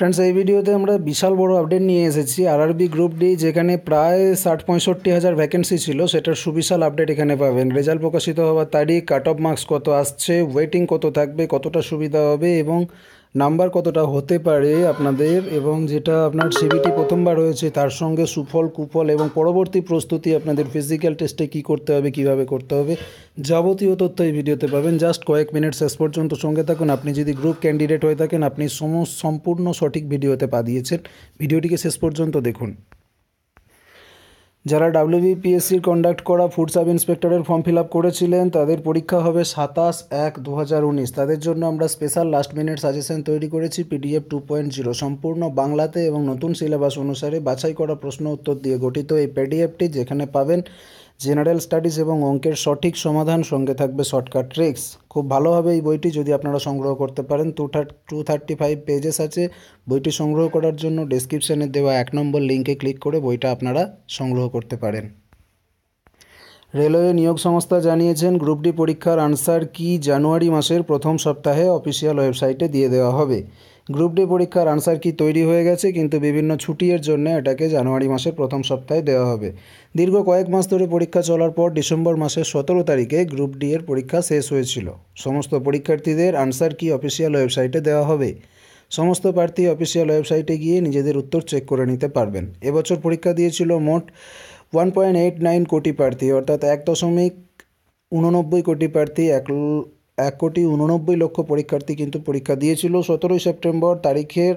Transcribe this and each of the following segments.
Friends এই ভিডিওতে আমরা বিশাল বড় আপডেট নিয়ে এসেছি। আরআরবি গ্রুপ ডি যেখানে প্রায় ষাট পঁয়ষট্টি হাজার ভ্যাকেন্সি ছিল, সেটার সুবিশাল আপডেট এখানে পাবেন। রেজাল্ট প্রকাশিত হওয়ার তারিখ কাট অফ মার্কস কত আসছে ওয়েটিং কত থাকবে, কতটা সুবিধা হবে এবং নাম্বার কতটা হতে পারে আপনাদের এবং যেটা আপনার সিবিটি প্রথমবার হয়েছে তার সঙ্গে সুফল, কুফল এবং পরবর্তী প্রস্তুতি আপনাদের ফিজিক্যাল টেস্টে কি করতে হবে, কীভাবে করতে হবে, যাবতীয় তথ্য এই ভিডিওতে পাবেন। জাস্ট কয়েক মিনিট শেষ পর্যন্ত সঙ্গে থাকুন। আপনি যদি গ্রুপ ক্যান্ডিডেট হয়ে থাকেন, আপনি সমস্ত সম্পূর্ণ সঠিক ভিডিওতে পা দিয়েছেন। ভিডিওটিকে শেষ পর্যন্ত দেখুন। যারা ডাব্লিউবিপিএসসির কন্ডাক্ট করা ফুড সাব ইন্সপেক্টরের ফর্ম ফিল আপ করেছিলেন, তাদের পরীক্ষা হবে সাতাশ এক দু হাজার উনিশ। তাদের জন্য আমরা স্পেশাল লাস্ট মিনিট সাজেশন তৈরি করেছি পিডিএফ টু পয়েন্ট জিরো সম্পূর্ণ বাংলাতে এবং নতুন সিলেবাস অনুসারে বাছাই করা প্রশ্ন উত্তর দিয়ে গঠিত এই পিডিএফটি যেখানে পাবেন জেনারেল স্টাডিজ এবং অঙ্কের সঠিক সমাধান সঙ্গে থাকবে শর্টকাট ট্রিক্স। খুব ভালো হবে এই বইটি যদি আপনারা সংগ্রহ করতে পারেন two two thirty five pages আছে। বইটি সংগ্রহ করার জন্য ডেসক্রিপশানে দেওয়া এক নম্বর লিঙ্কে ক্লিক করে বইটা আপনারা সংগ্রহ করতে পারেন। রেলওয়ে নিয়োগ সংস্থা জানিয়েছেন, গ্রুপ ডি পরীক্ষার আনসার কি জানুয়ারি মাসের প্রথম সপ্তাহে অফিসিয়াল ওয়েবসাইটে দিয়ে দেওয়া হবে। গ্রুপ ডি পরীক্ষার আনসার কি তৈরি হয়ে গেছে, কিন্তু বিভিন্ন ছুটির জন্য এটাকে জানুয়ারি মাসের প্রথম সপ্তাহে দেওয়া হবে। দীর্ঘ কয়েক মাস ধরে পরীক্ষা চলার পর ডিসেম্বর মাসের সতেরো তারিখে গ্রুপ ডি এর পরীক্ষা শেষ হয়েছিল। সমস্ত পরীক্ষার্থীদের আনসার কি অফিসিয়াল ওয়েবসাইটে দেওয়া হবে? সমস্ত প্রার্থী অফিসিয়াল ওয়েবসাইটে গিয়ে নিজেদের উত্তর চেক করে নিতে পারবেন। এবছর পরীক্ষা দিয়েছিল মোট ওয়ান পয়েন্ট এইট নাইন কোটি প্রার্থী, অর্থাৎ এক দশমিক উননব্বই কোটি প্রার্থী, এক এক কোটি উননব্বই লক্ষ পরীক্ষার্থী কিন্তু পরীক্ষা দিয়েছিল। সতেরোই সেপ্টেম্বর তারিখের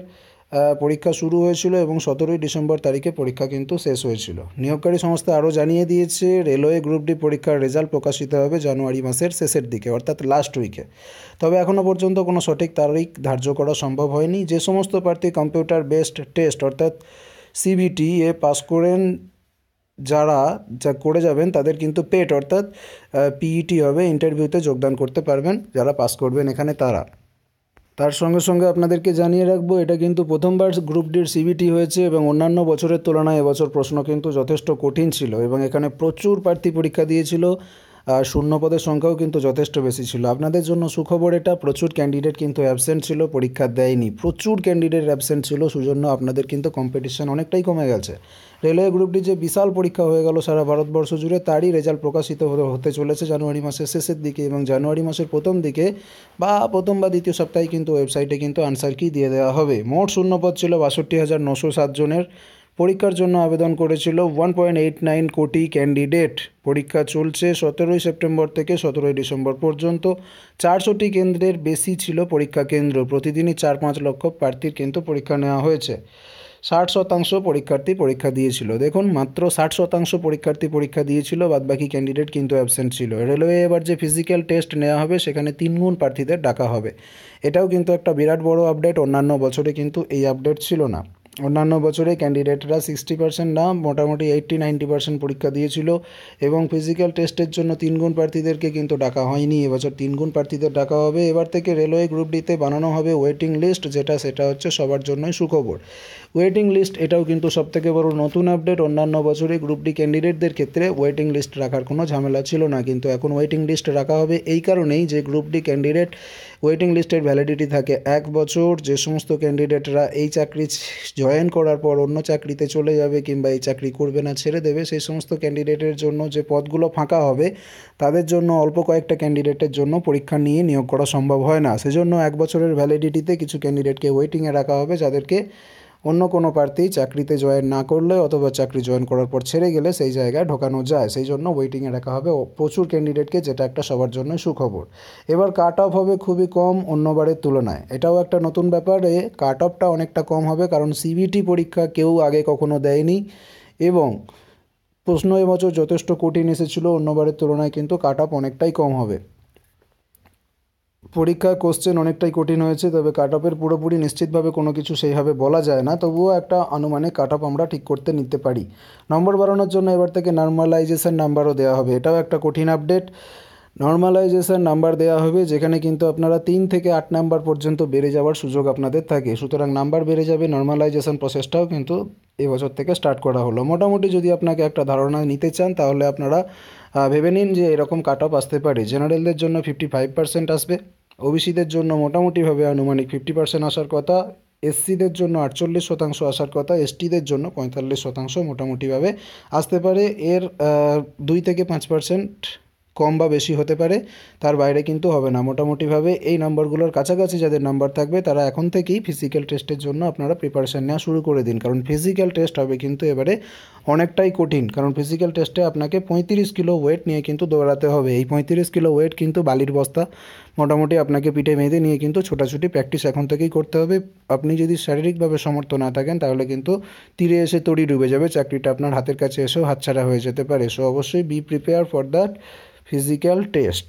পরীক্ষা শুরু হয়েছিল এবং সতেরোই ডিসেম্বর তারিখে পরীক্ষা কিন্তু শেষ হয়েছিল। নিয়োগকারী সংস্থা আরও জানিয়ে দিয়েছে, রেলওয়ে গ্রুপ ডি পরীক্ষার রেজাল্ট প্রকাশিত হবে জানুয়ারি মাসের শেষের দিকে, অর্থাৎ লাস্ট উইকে তবে এখনও পর্যন্ত কোনো সঠিক তারিখ ধার্য করা সম্ভব হয়নি। যে সমস্ত প্রার্থী কম্পিউটার বেসড টেস্ট অর্থাৎ সিবিটি এ পাস করেন যারা যা করে যাবেন তাদের কিন্তু পেট অর্থাৎ পিইটি হবে ইন্টারভিউতে যোগদান করতে পারবেন, যারা পাস করবেন এখানে তারা। তার সঙ্গে সঙ্গে আপনাদেরকে জানিয়ে রাখব, এটা কিন্তু প্রথমবার গ্রুপ ডির সিবিটি হয়েছে এবং অন্যান্য বছরের তুলনায় এবছর প্রশ্ন কিন্তু যথেষ্ট কঠিন ছিল এবং এখানে প্রচুর প্রার্থী পরীক্ষা দিয়েছিল। শূন্য পদের সংখ্যাও কিন্তু যথেষ্ট বেশি ছিল। আপনাদের জন্য সুখবর এটা, প্রচুর ক্যান্ডিডেট কিন্তু অ্যাবসেন্ট ছিল, পরীক্ষা দেয়নি। প্রচুর ক্যান্ডিডেট অ্যাবসেন্ট ছিল, সুজন্য আপনাদের কিন্তু কম্পিটিশন অনেকটাই কমে গেছে। রেলওয়ে গ্রুপটি যে বিশাল পরীক্ষা হয়ে গেল সারা ভারতবর্ষ জুড়ে, তারই রেজাল্ট প্রকাশিত হতে চলেছে জানুয়ারি মাসের শেষের দিকে এবং জানুয়ারি মাসের প্রথম দিকে বা প্রথম বা দ্বিতীয় সপ্তাহে কিন্তু ওয়েবসাইটে কিন্তু আনসার কি দিয়ে দেওয়া হবে। মোট শূন্যপদ ছিল বাষট্টি হাজার নশো সাত জনের। পরীক্ষার জন্য আবেদন করেছিল one point eight nine crore candidate পরীক্ষা চলছে সতেরোই সেপ্টেম্বর থেকে সতেরোই ডিসেম্বর পর্যন্ত। চারশোটি কেন্দ্রের বেশি ছিল পরীক্ষা কেন্দ্র। প্রতিদিনই চার পাঁচ লক্ষ প্রার্থীর কিন্তু পরীক্ষা নেওয়া হয়েছে। ষাট শতাংশ পরীক্ষার্থী পরীক্ষা দিয়েছিল। দেখুন, মাত্র ষাট শতাংশ পরীক্ষার্থী পরীক্ষা দিয়েছিল, বাদবাকি ক্যান্ডিডেট কিন্তু অ্যাবসেন্ট ছিল। রেলওয়ে এবার যে ফিজিক্যাল টেস্ট নেওয়া হবে, সেখানে তিনগুণ প্রার্থীদের ডাকা হবে। এটাও কিন্তু একটা বিরাট বড় আপডেট অন্যান্য বছরে কিন্তু এই আপডেট ছিল না। অন্যান্য বছরে ক্যান্ডিডেটরা সিক্সটি পার্সেন্ট না, মোটামুটি এইট্টি নাইনটি পার্সেন্ট পরীক্ষা দিয়েছিল এবং ফিজিক্যাল টেস্টের জন্য তিনগুণ প্রার্থীদেরকে কিন্তু ডাকা হয়নি। এবছর তিনগুণ প্রার্থীদের ডাকা হবে। এবার থেকে রেলওয়ে গ্রুপ ডিতে বানানো হবে ওয়েটিং লিস্ট যেটা সেটা হচ্ছে সবার জন্যই সুখবর। ওয়েটিং লিস্ট এটাও কিন্তু সবথেকে বড় নতুন আপডেট অন্যান্য বছরে গ্রুপ ডি ক্যান্ডিডেটদের ক্ষেত্রে ওয়েটিং লিস্ট রাখার কোনো ঝামেলা ছিল না, কিন্তু এখন ওয়েটিং লিস্ট রাখা হবে। এই কারণেই যে গ্রুপ ডি ক্যান্ডিডেট ওয়েটিং লিস্টের ভ্যালিডিটি থাকে এক বছর, যে সমস্ত ক্যান্ডিডেটরা এই চাকরি জয়েন করার পর অন্য চাকরিতে চলে যাবে কিংবা এই চাকরি করবে না, ছেড়ে দেবে, সেই সমস্ত ক্যান্ডিডেটের জন্য যে পদগুলো ফাঁকা হবে, তাদের জন্য অল্প কয়েকটা ক্যান্ডিডেটের জন্য পরীক্ষা নিয়ে নিয়োগ করা সম্ভব হয় না। সেজন্য এক বছরের ভ্যালিডিটিতে কিছু ক্যান্ডিডেটকে ওয়েটিংয়ে রাখা হবে, যাদেরকে অন্য কোনো প্রার্থী চাকরিতে জয়েন না করলে অথবা চাকরি জয়েন করার পর ছেড়ে গেলে সেই জায়গায় ঢোকানো যায়। সেই জন্য ওয়েটিংয়ে রাখা হবে। প্রচুর ক্যান্ডিডেটকে যেটা একটা সবার জন্য সুখবর। এবার কাট অফ হবে খুবই কম অন্যবারের তুলনায়। এটাও একটা নতুন ব্যাপারে। কাট অফটা অনেকটা কম হবে কারণ সিবিটি পরীক্ষা কেউ আগে কখনো দেয়নি এবং প্রশ্ন এবছর যথেষ্ট কঠিন এসেছিল। অন্যবারের তুলনায় কিন্তু কাট অফ অনেকটাই কম হবে। পরীক্ষা কোশ্চেন অনেকটাই কঠিন হয়েছে, তবে কাট অফের পুরোপুরি নিশ্চিতভাবে কোনো কিছু সেইভাবে বলা যায় না। তবুও একটা আনুমানিক কাট অফ আমরা ঠিক করতে নিতে পারি। নম্বর বাড়ানোর জন্য এবার থেকে নর্মালাইজেশন নাম্বারও দেওয়া হবে। এটাও একটা কঠিন আপডেট নর্মালাইজেশন নাম্বার দেওয়া হবে, যেখানে কিন্তু আপনারা তিন থেকে আট নাম্বার পর্যন্ত বেড়ে যাওয়ার সুযোগ আপনাদের থাকে। সুতরাং নাম্বার বেড়ে যাবে নর্মালাইজেশন প্রসেসটাও কিন্তু এবছর থেকে স্টার্ট করা হলো। মোটামুটি যদি আপনাকে একটা ধারণা নিতে চান, তাহলে আপনারা ভেবে নিন যে এরকম কাট অফ আসতে পারে। জেনারেলদের জন্য ফিফটি ফাইভ পার্সেন্ট আসবে। ওবিসিদের জন্য মোটামুটিভাবে আনুমানিক ফিফটি পার্সেন্ট আসার কথা এসসিদের জন্য আটচল্লিশ শতাংশ আসার কথা এসটিদের জন্য পঁয়তাল্লিশ শতাংশ মোটামুটিভাবে আসতে পারে। এর দুই থেকে পাঁচ পার্সেন্ট কম বা বেশি হতে পারে, তার বাইরে কিন্তু হবে না। মোটামুটিভাবে এই নাম্বারগুলোর কাছাকাছি যাদের নাম্বার থাকবে, তারা এখন থেকেই ফিজিক্যাল টেস্টের জন্য আপনারা প্রিপারেশান নেওয়া শুরু করে দিন। কারণ ফিজিক্যাল টেস্ট হবে কিন্তু এবারে অনেকটাই কঠিন, কারণ ফিজিক্যাল টেস্টে আপনাকে পঁয়ত্রিশ কিলো ওয়েট নিয়ে কিন্তু দৌড়াতে হবে। এই পঁয়ত্রিশ কিলো ওয়েট কিন্তু বালির বস্তা, মোটামুটি আপনাকে পিঠে বেঁধে নিয়ে কিন্তু ছোটাছুটি প্র্যাকটিস এখন থেকেই করতে হবে। আপনি যদি শারীরিকভাবে সমর্থ না থাকেন, তাহলে কিন্তু তীরে এসে তড়ি ডুবে যাবে, চাকরিটা আপনার হাতের কাছে এসেও হাতছাড়া হয়ে যেতে পারে। সো অবশ্যই be prepare for that physical test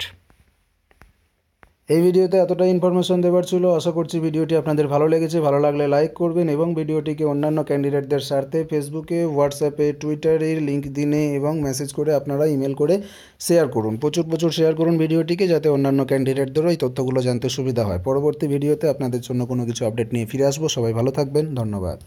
এই ভিডিওতে এতটাই ইনফরমেশন দেওয়ার ছিল। আশা করছি ভিডিওটি আপনাদের ভালো লেগেছে। ভালো লাগলে লাইক করবেন এবং ভিডিওটিকে অন্যান্য ক্যান্ডিডেটদের স্বার্থে ফেসবুকে হোয়াটসঅ্যাপে টুইটারে লিঙ্ক দিনে এবং মেসেজ করে আপনারা ইমেল করে শেয়ার করুন। প্রচুর প্রচুর শেয়ার করুন ভিডিওটিকে যাতে অন্যান্য ক্যান্ডিডেটদেরও এই তথ্যগুলো জানতে সুবিধা হয়। পরবর্তী ভিডিওতে আপনাদের জন্য কোনো কিছু আপডেট নিয়ে ফিরে আসব। সবাই ভালো থাকবেন। ধন্যবাদ।